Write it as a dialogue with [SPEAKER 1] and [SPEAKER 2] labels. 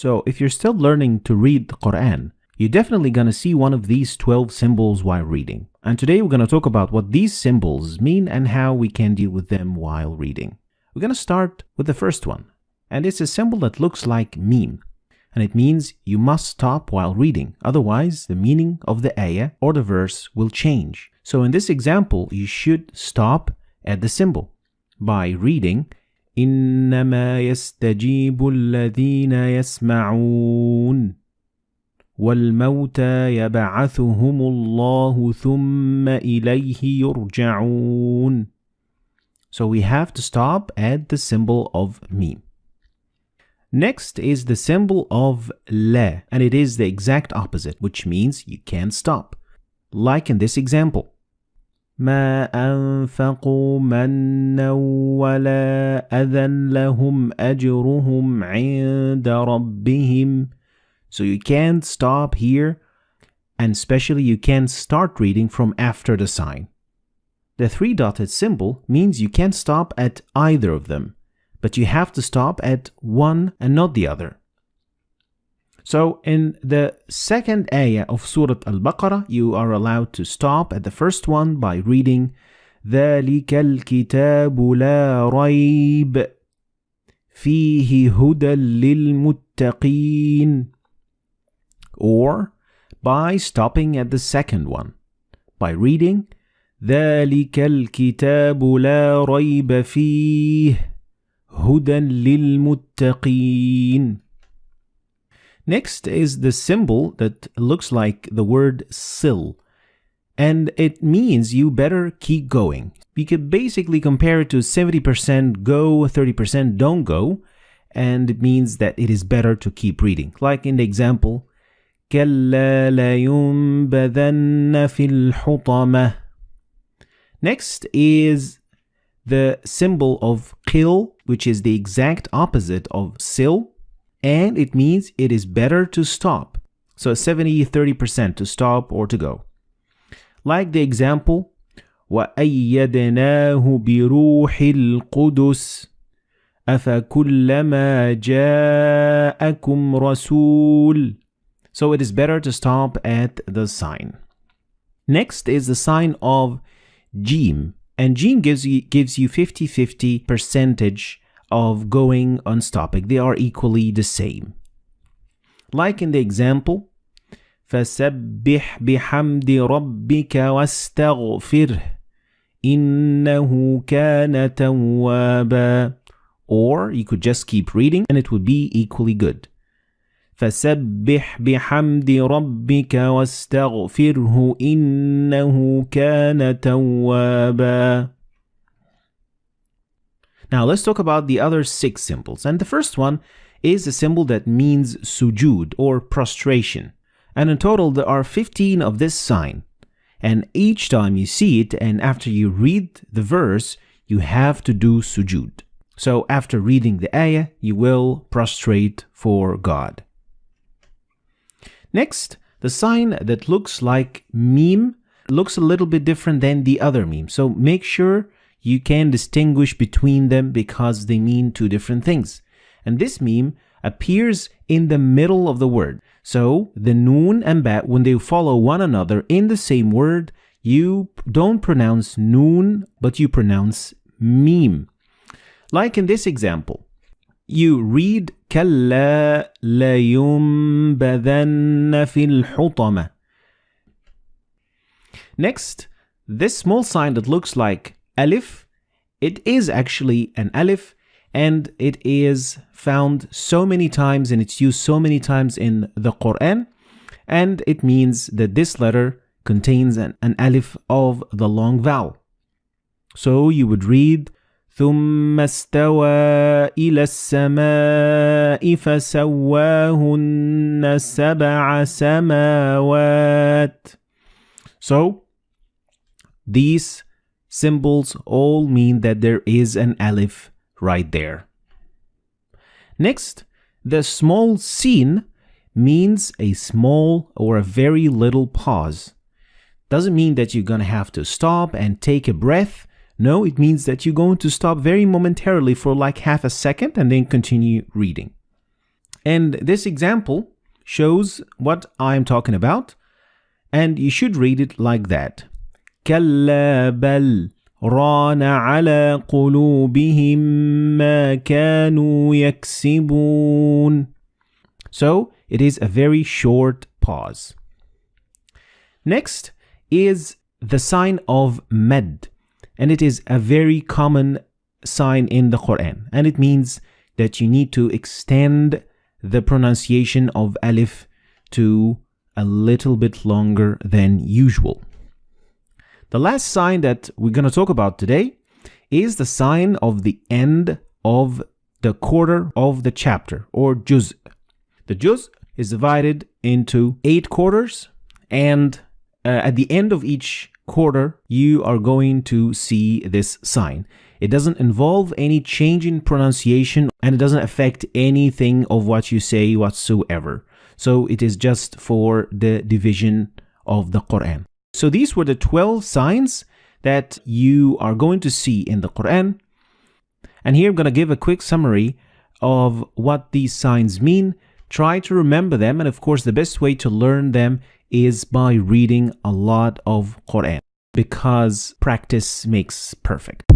[SPEAKER 1] So if you're still learning to read the Quran, you're definitely going to see one of these 12 symbols while reading. And today we're going to talk about what these symbols mean and how we can deal with them while reading. We're going to start with the first one. And it's a symbol that looks like meme. And it means you must stop while reading. Otherwise, the meaning of the ayah or the verse will change. So in this example, you should stop at the symbol by reading إنما يستجيب الذين يسمعون والموتى يبعثهم الله ثم إليه يرجعون So we have to stop at the symbol of meme. Next is the symbol of la, and it is the exact opposite, which means you can't stop. Like in this example. ما أنفقوا منا ولا أذى لهم أجرهم عند ربهم So you can't stop here and especially you can't start reading from after the sign. The three dotted symbol means you can't stop at either of them, but you have to stop at one and not the other. So in the second ayah of Surah Al-Baqarah, you are allowed to stop at the first one by reading ذلك الكتاب لا ريب فيه هدى للمتقين or by stopping at the second one by reading ذلك الكتاب لا ريب فيه هدى للمتقين Next is the symbol that looks like the word sill. And it means you better keep going. We could basically compare it to 70% go, 30% don't go. And it means that it is better to keep reading. Like in the example, كلا لينبذن في الحطمة. Next is the symbol of kill, which is the exact opposite of sill and it means it is better to stop. So 70 30% to stop or to go. Like the example, وأيدناه بروح القدس أفكلما جاءكم رسول So it is better to stop at the sign. Next is the sign of Jim. And Jim gives you gives you 50-50 percentage of going on stopping. They are equally the same. Like in the example, فسبح بحمد ربك واستغفره إنه كان توابا Or you could just keep reading and it would be equally good. فسبح بحمد ربك واستغفره إنه كان توابا now let's talk about the other six symbols. And the first one is a symbol that means sujud or prostration. And in total, there are 15 of this sign. And each time you see it and after you read the verse, you have to do sujud. So after reading the ayah, you will prostrate for God. Next, the sign that looks like meme looks a little bit different than the other meme. So make sure you can distinguish between them because they mean two different things. And this meme appears in the middle of the word. So the noon and ba, when they follow one another in the same word, you don't pronounce noon, but you pronounce meme. Like in this example, you read كلا لينبذن في الحطمة. Next, this small sign that looks like alif. It is actually an alif and it is found so many times and it's used so many times in the Quran and it means that this letter contains an, an alif of the long vowel. So you would read ثم استوى إلى السماء فسواهن سبع سماوات. So these symbols all mean that there is an alif right there. Next, the small sin means a small or a very little pause. Doesn't mean that you're going to have to stop and take a breath. No, it means that you're going to stop very momentarily for like half a second and then continue reading. And this example shows what I'm talking about. And you should read it like that. كلا بل ران على قلوبهم ما كانوا يكسبون. So it is a very short pause. Next is the sign of med, and it is a very common sign in the Quran, and it means that you need to extend the pronunciation of alif to a little bit longer than usual. The last sign that we're going to talk about today is the sign of the end of the quarter of the chapter or juz. The juz is divided into eight quarters, and uh, at the end of each quarter, you are going to see this sign. It doesn't involve any change in pronunciation and it doesn't affect anything of what you say whatsoever. So it is just for the division of the Quran. So these were the 12 signs that you are going to see in the Quran. And here I'm going to give a quick summary of what these signs mean. Try to remember them. And of course, the best way to learn them is by reading a lot of Quran because practice makes perfect.